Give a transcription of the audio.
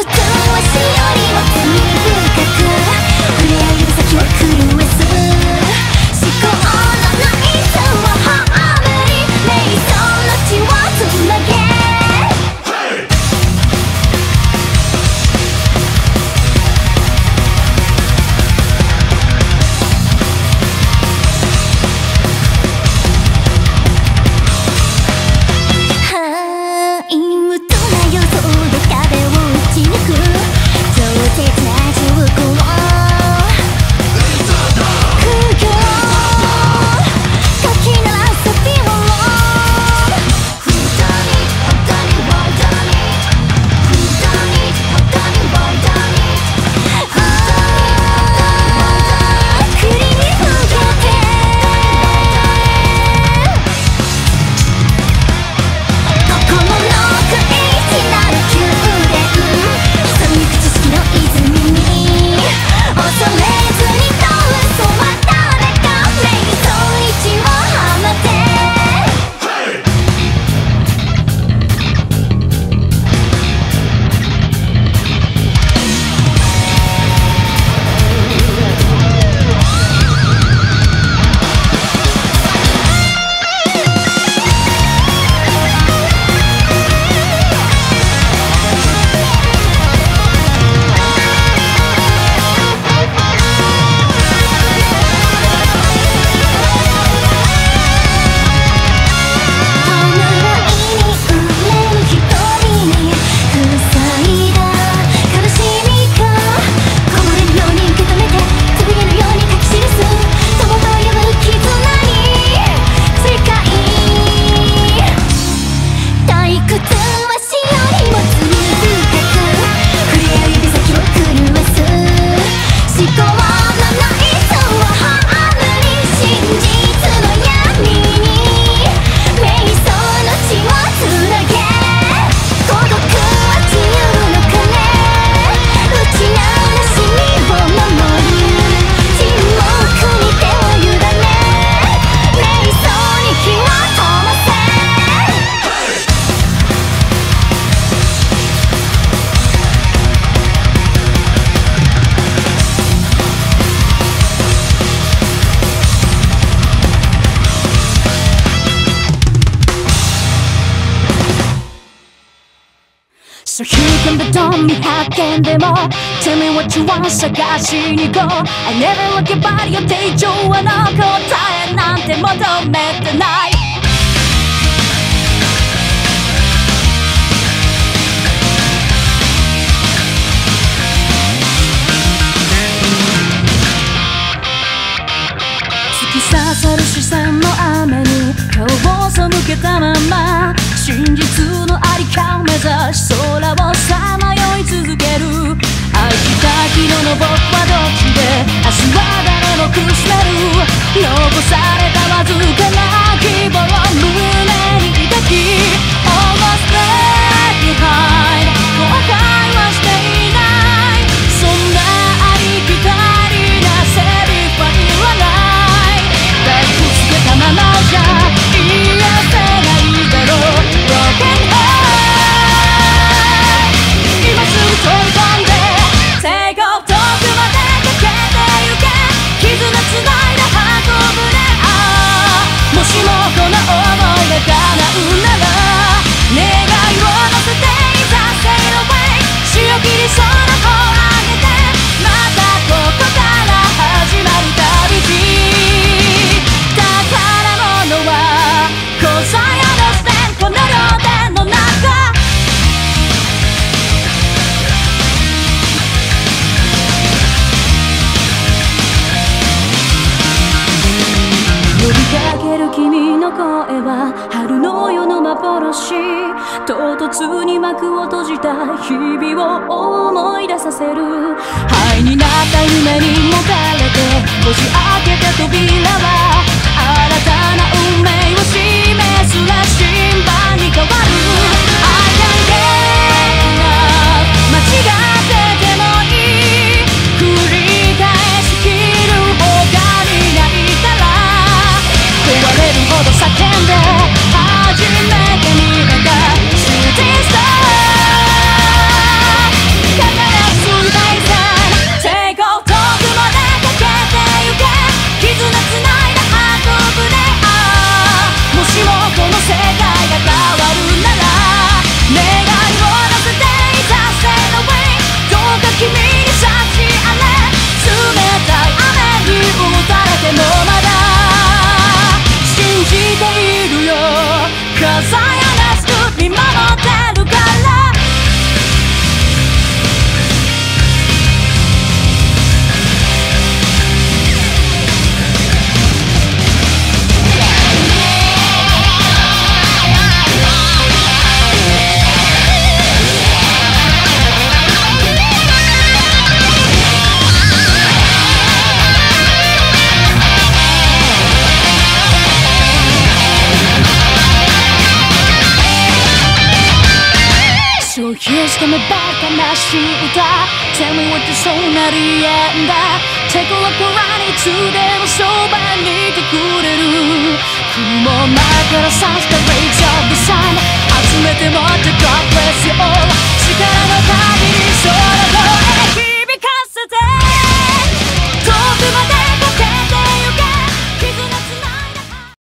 くつもしよりんだドン未発見でも Tell me what you want 探しに行こう。I never look about your 定常はの答えなんて求めてない。刺さる視線の雨に顔を背けたまま信じくなる。残さかける君の声は春の夜の幻。唐突に幕を閉じた日々を思い出させる。灰になった夢にもたれて星開けた扉は隣り合んだ手この子らにいつでもそばにいてくれる雲間からさした Rays of the Sun 集めて持って God bless you all 力の限り空